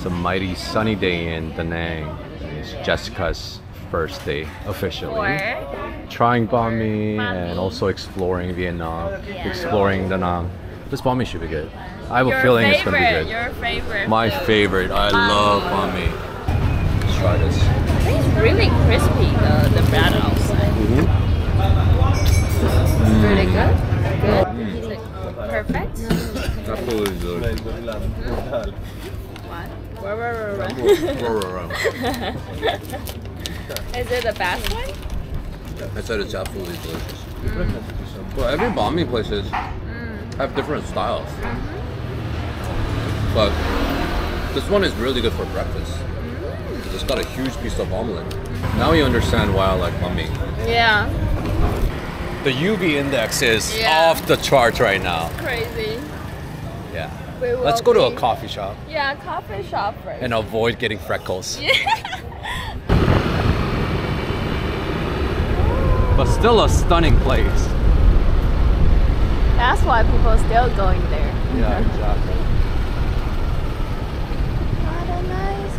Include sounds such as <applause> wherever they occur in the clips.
It's a mighty sunny day in Da Nang. It's Jessica's first day officially. Or Trying banh mi and also exploring Vietnam, exploring Da Nang. This banh mi should be good. I have a feeling favorite, it's gonna be good. Your favorite. My food. favorite. I love banh mi. Let's try this. It's really crispy. The the bread outside. Mm-hmm. Mm. Really good. Good. It perfect? Absolutely Is it the best one? I said it's absolutely delicious. Mm. Well, every banh mi places mm. have different styles. Mm-hmm. But this one is really good for breakfast. Mm. It's got a huge piece of omelet. Now you understand why I like banh mi. Yeah. The UV index is Yeah. off the chart right now. Crazy. Yeah. We will Let's go to a coffee shop Yeah, coffee shop first. and avoid getting freckles. <laughs> But still a stunning place. That's why people are still going there. Yeah, exactly. What a nice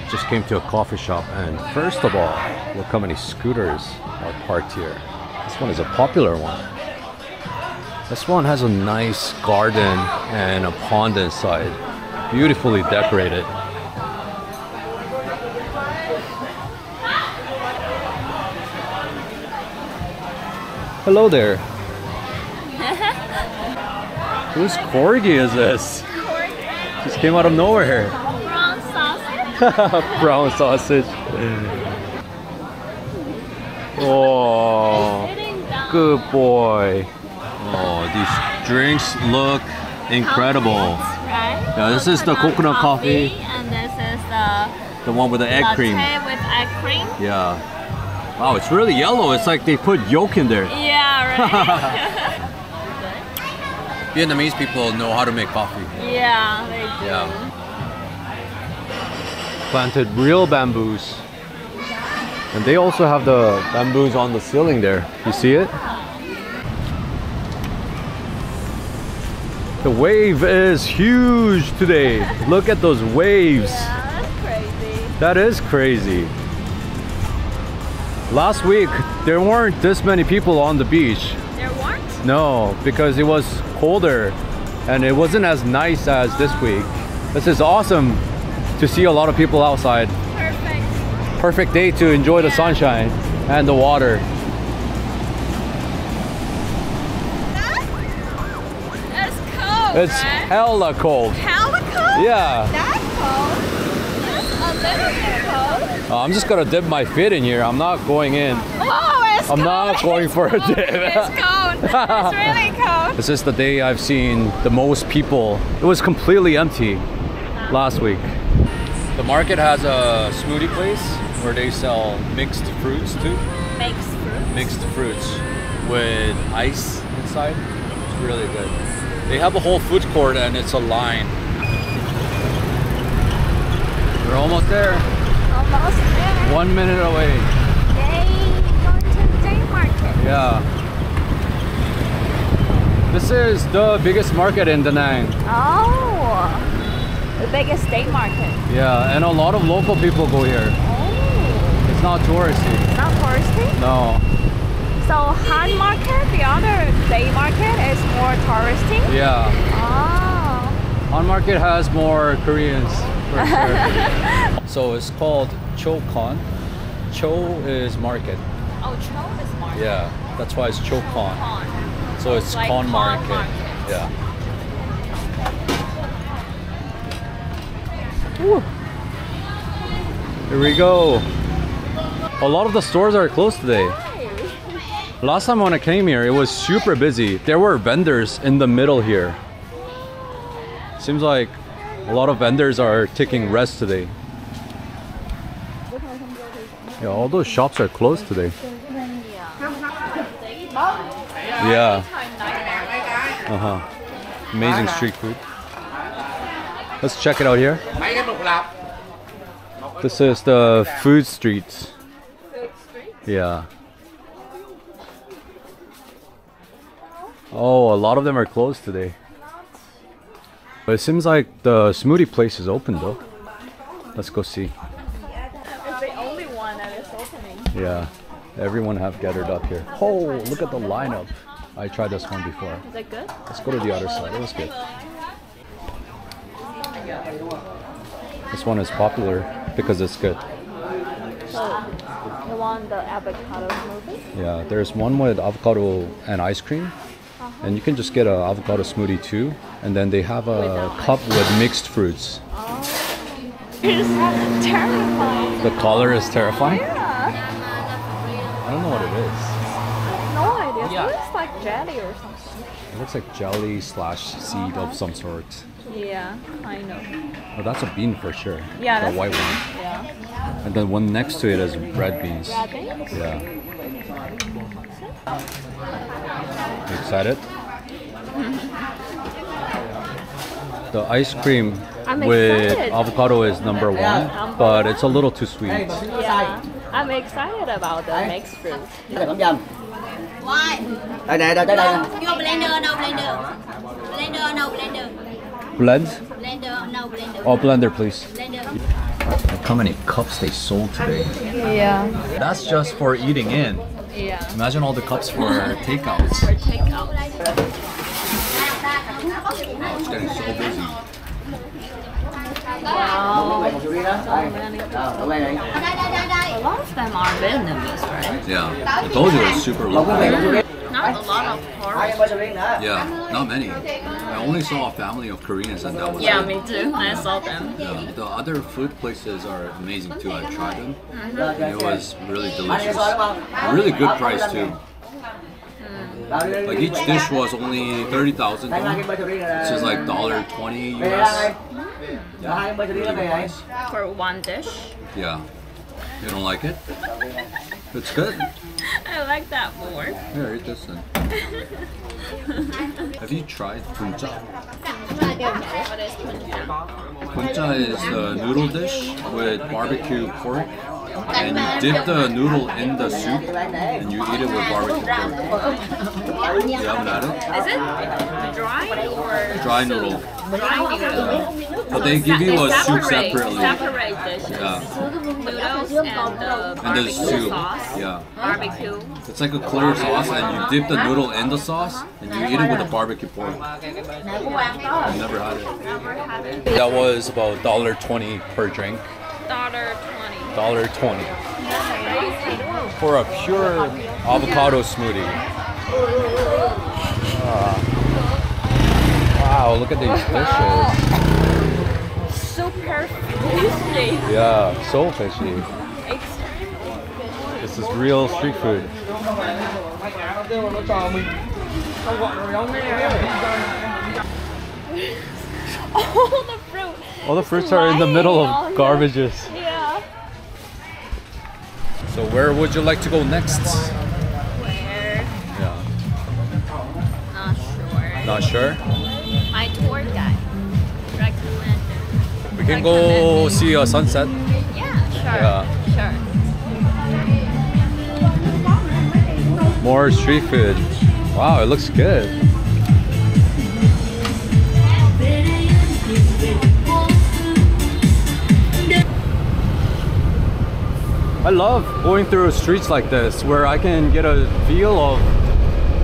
wedding. Just came to a coffee shop and first of all, look how many scooters are parked here. This one is a popular one. This one has a nice garden and a pond inside. Beautifully decorated. Hello there. <laughs> Whose corgi is this? Just came out of nowhere. Brown sausage. <laughs> Brown sausage. <laughs> Oh, good boy. Oh, these drinks look incredible. Right? Yeah, this is the coconut coffee. And this is the The one with the egg latte cream. with egg cream. Yeah. Wow, it's really yellow. It's like they put yolk in there. Yeah, right? <laughs> Vietnamese people know how to make coffee. yeah, they do. Yeah. Planted real bamboos. And they also have the bamboos on the ceiling there. You see it? The wave is huge today. Look at those waves. Yeah, that's crazy. That is crazy. Last week, there weren't this many people on the beach. There weren't? No, because it was colder and it wasn't as nice as this week. This is awesome to see a lot of people outside. Perfect. Perfect day to enjoy the sunshine and the water. Cold, It's right? hella cold. Hella cold? Yeah. That's cold. That's a little bit cold. Uh, I'm just gonna dip my feet in here. I'm not going in. Oh, it's I'm cold. not going It's for a dip. It's cold. <laughs> It's really cold. This is the day I've seen the most people. It was completely empty last week. The market has a smoothie place where they sell mixed fruits too. Makes fruit. Mixed fruits with ice inside. It's really good. They have a whole food court and it's a line. We're almost there. Almost there. One minute away. Day going to the day market. Yeah. This is the biggest market in Da Nang. Oh, the biggest day market. Yeah, and a lot of local people go here. Oh, It's not touristy. not touristy. No. So Han Market, the other day market, is more touristy. Yeah. Ah. Oh, On market has more Koreans for sure. <laughs> so it's called Cho Con. Cho is market. oh, Cho is market. Yeah, that's why it's Cho Kon. Con. So it's Like Kon Kon market. market. Yeah. Here we go. A lot of the stores are closed today. Last time when I came here, it was super busy. There were vendors in the middle here. Seems like a lot of vendors are taking rest today. Yeah, all those shops are closed today. Yeah. Uh huh. Amazing street food. Let's check it out here. This is the food street. Street. Yeah. Oh, a lot of them are closed today. But it seems like the smoothie place is open though. Let's go see. It's the only one that is opening. Yeah, everyone have gathered up here. Oh, look at the lineup. I tried this one before. Is it good? Let's go to the other side. It was good. This one is popular because it's good. So, you want the avocado smoothie? Yeah, there's one with avocado and ice cream. And you can just get an avocado smoothie too. And then they have a Without cup with mixed fruits. Oh. It's terrifying. The color is terrifying. Yeah. I don't know what it is. No idea. It looks like jelly or something. It looks like jelly slash seed of some sort. Yeah, I know. Oh, that's a bean for sure. Yeah, the that's white one. Yeah. And then one next to it is red beans. Red beans? Yeah. You excited? The ice cream I'm with excited. avocado is number one, Number but it's a little too sweet. Yeah. I'm excited about the mixed fruit. Đây là bấm dầm. Đây nè, đây đây đây. nè. Vô blender, no blender. Blender, no blender. Blend? Blender, no blender. Oh, blender, please. Blender. Look how many cups they sold today. Yeah. That's just for eating in. Yeah. Imagine all the cups for <laughs> takeouts. For takeout. It's getting so busy. Wow. Đây, một triệu riêng many. A lot of them are Vietnamese, right? Yeah, I told you it was super Một local. Một triệu. Not a lot of Hai pork. mươi triệu riêng nữa. Yeah, not many. I only saw a family of Koreans and that was Yeah, it. me too. I saw them. Yeah, the other food places are amazing too. I tried them. Rồi, And rồi, it was really mm-hmm. delicious. nghe đúng không? A really good price too. Rồi, đi, đi, Like each dish was only thirty thousand Đây, hai won, mươi triệu riêng which is like dollar twenty Đây, đây, đây. US. Rồi, hai mươi triệu riêng Really đây good này. price. For one dish. Yeah. You don't like it? It's good. <laughs> I like that more. Here, eat this then. <laughs> Have you tried bun cha? What is bun cha? Punja is a noodle dish with barbecue pork. And you dip the noodle in the soup and you eat it with barbecue pork. You haven't had it? Is it dry or Dry noodle. dry noodle? But they give you a soup separate, separately. Separate dishes. Yeah. Noodles and the And the barbecue soup. sauce. Yeah. Barbecue. It's like a clear sauce and you dip the noodle in the sauce and you eat it with the barbecue pork. I've never had it. Never had it. That was about $1.20 per drink. Dollar twenty. Dollar twenty for a pure avocado smoothie. Ah. wow, look at these dishes. Super fishy. Yeah, so fishy. This is real street food. <laughs> All the. All the fruits are in the middle of garbages. So where would you like to go next? Where? Yeah. Not sure. Not sure. My tour guide recommended. We can go see a sunset. Yeah, sure. Yeah. Sure. More street food. Wow, it looks good. I love going through streets like this where I can get a feel of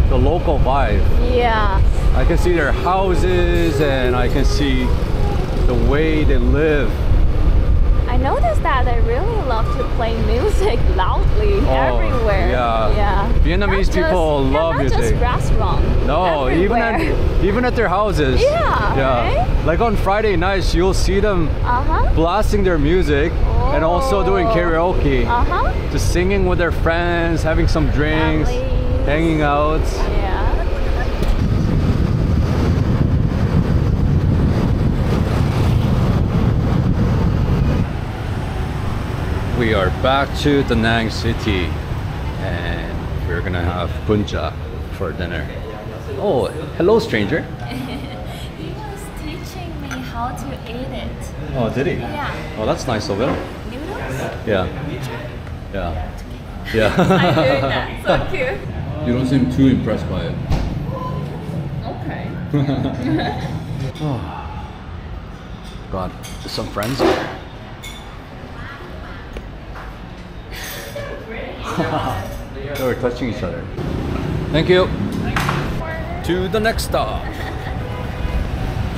the local vibe. Yeah. I can see their houses and I can see the way they live. I noticed that they really love to play music <laughs> loudly oh, everywhere. Oh, yeah. Yeah. Vietnamese Not people just, yeah, love not music. just restaurant. No, even at even at their houses. Yeah, Yeah. right? Like on Friday nights, you'll see them Uh-huh. blasting their music and also doing Oh. karaoke. Uh-huh. Just singing with their friends, having some drinks, Families. hanging out. Yeah. We are back to Da Nang City and we're gonna have bun cha for dinner. Oh, hello stranger. How to eat it. Oh, did he? Yeah. Oh, that's nice of him. Noodles? Yeah. Yeah. I'm doing Yeah. <laughs> that. So <laughs> cute. you don't seem too impressed by it. Okay. <laughs> oh. god, there's some friends here. they were touching each other. Thank you. To the next stop.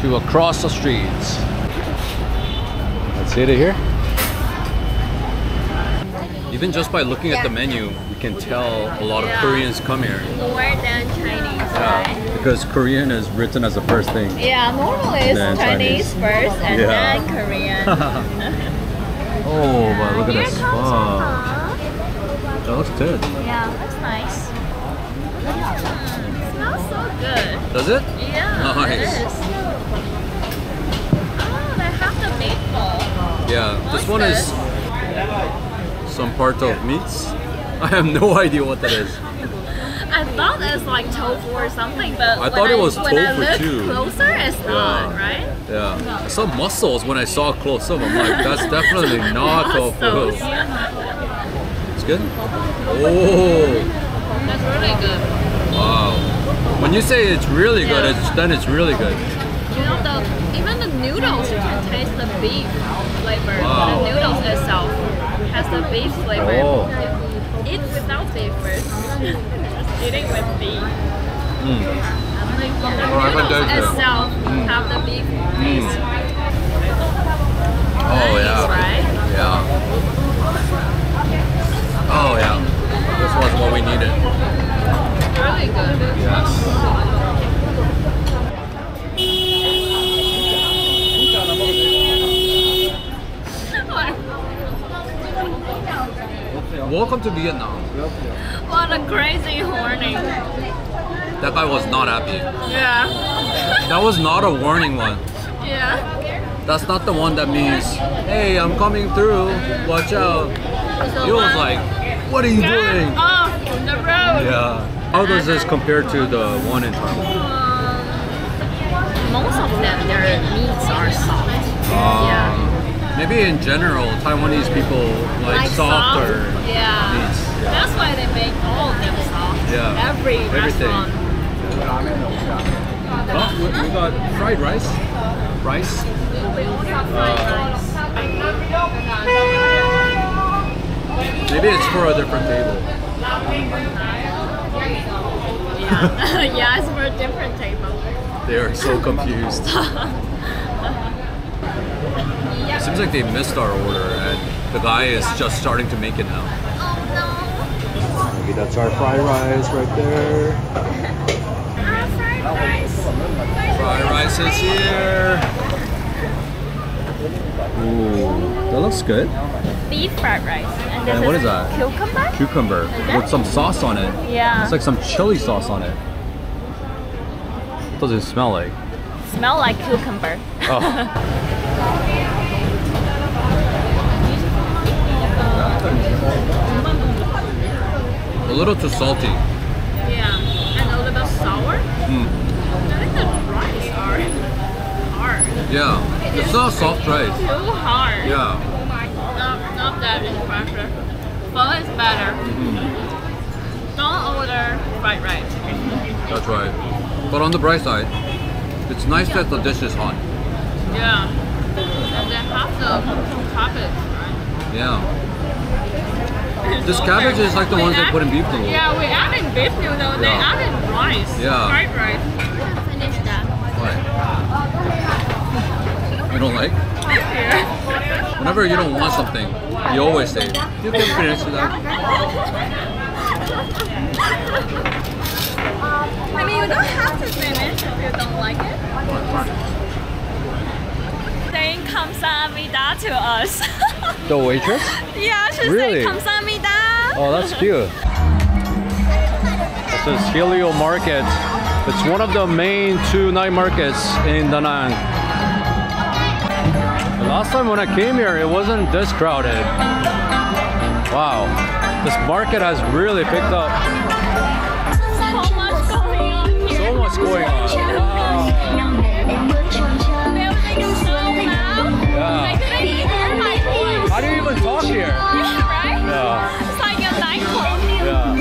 To across the streets. Let's see it here. Even just by looking at the menu, we can tell a lot of Yeah. Koreans come here. More than Chinese, right? Because Korean is written as the first thing. Yeah, normally it's Chinese, Chinese. first and Yeah. then Korean. <laughs> Oh, but look at this. Mama. That looks good. Yeah, that's nice. Hmm. So good. Does it? Yeah, Nice. it. Oh, they have the meatball. Yeah. This one is some part of meats. <laughs> I have no idea what that is. I thought it's like tofu or something, but I thought it was when I tofu look too. closer, it's not, Yeah. right? Yeah. I saw mussels when I saw close up. I'm like, that's <laughs> definitely not tofu. It's good. Oh, That's really good. When you say it's really good, it's then it's really good. You know, the even the noodles, you can taste the beef flavor. Wow. The noodles itself has the beef flavor. Oh. Eat without beef first. <laughs> Just eating with beef. Mm. The Oh, I can noodles itself have the beef taste. Oh Nice, yeah. right? Yeah. Oh yeah. This was what we needed. Really good. Yes. Welcome to Vietnam. What a crazy horning. That guy was not happy. Yeah. That was not a warning one. Yeah. That's not the one that means, hey, I'm coming through, watch out. He was like, what are you doing? Oh, the road. Yeah. How does this compare to the one in Taiwan? Um, most of them, their meats are soft. yeah. Um, Maybe in general, Taiwanese people like, softer soft? Yeah. meats. Yeah. That's why they make all of them soft. Yeah. Every Everything. restaurant. Oh, we got fried rice. Rice. We order fried rice. Maybe it's for a different table. Yeah. <laughs> yeah, it's for a different table. They are so confused. <laughs> Seems like they missed our order and the guy is just starting to make it now. Oh Maybe that's our fried rice right there. no. Fried rice. Fried rice is here. Ooh, that looks good. Beef fried rice. And this And what is that? Cucumber? Cucumber it? with some sauce on it. Yeah. It's like some chili sauce on it. What does it smell like? Smell like cucumber. Oh. <laughs> A little too salty. Yeah. And a little sour. Mm. I think the rice are <laughs> hard. Yeah, it's not soft rice. Too hard. Yeah. Not that impressive. Pho is better. Don't order fried rice. That's right. But on the bright side, it's nice that the dish is hot. Yeah. And they have the cabbage, right? Yeah. This cabbage is like the We ones they put in beef noodles. Yeah, we added beef noodle. They Yeah. added rice. Yeah. Fried rice. Finish that. Why? You don't like? Here. <laughs> Whenever you don't want something, you always say, you can finish that. I mean, you don't have to finish if you don't like it. Saying kamsamida to us. the waitress? Yeah, she's really? saying kamsamida. Oh, that's cute. This is Helio Market. It's one of the main two night markets in Da Nang. Last time when I came here, it wasn't this crowded. Wow, this market has really picked up. So much going on here. So much going on. Wow. How do you even talk here? Right? It's like a nightclub. Yeah.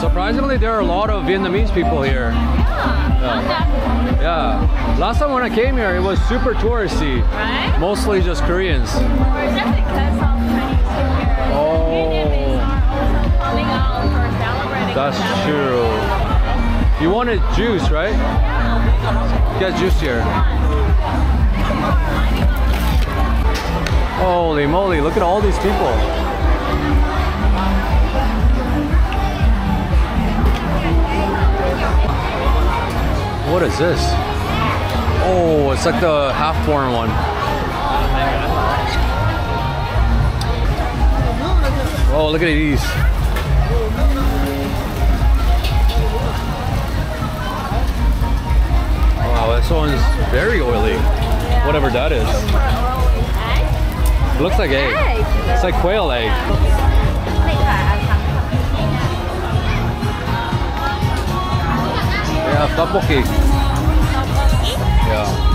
Surprisingly, there are a lot of Vietnamese people here. Yeah. Yeah. yeah. Last time when I came here, it was super touristy. Right? Mostly just Koreans. Or is that because all Chinese here? Oh. That's true. You wanted juice, right? Get juice here. Holy moly, look at all these people. What is this? Oh, it's like the half-born one. Oh, look at these. Wow, this one's very oily. Whatever that is. It looks like egg. It's like quail egg. Ja, Tteokbokki. Ja.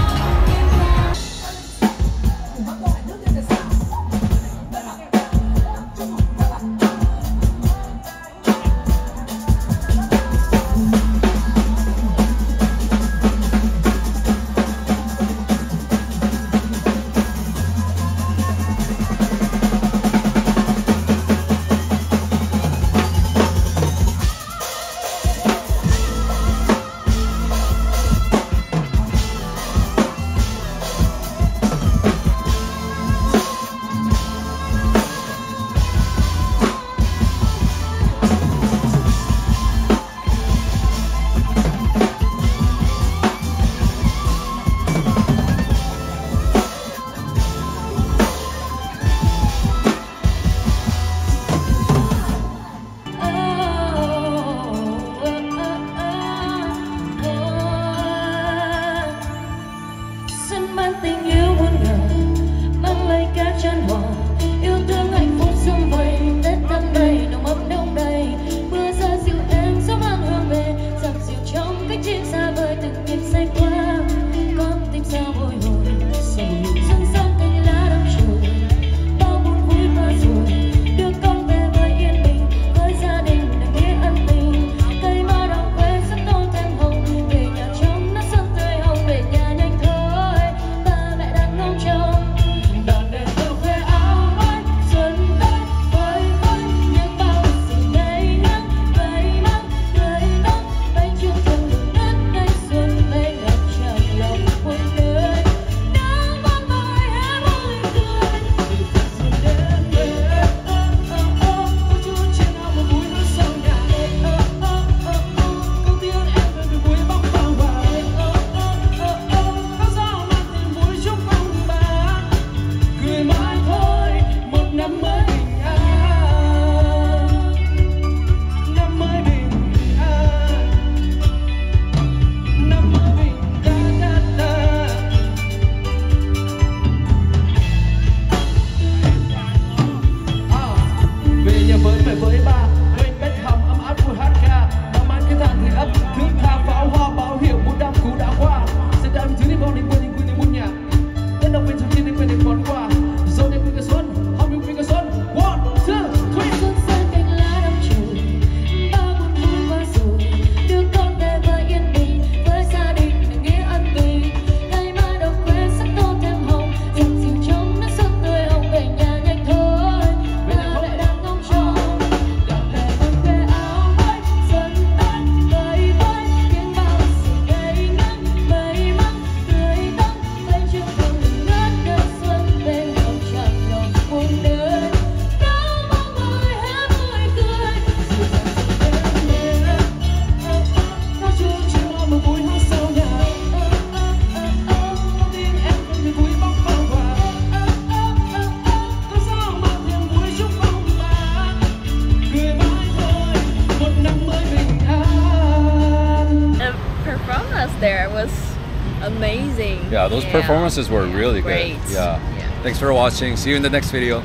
those yeah. performances were really Great. good. Yeah. yeah. Thanks for watching. See you in the next video.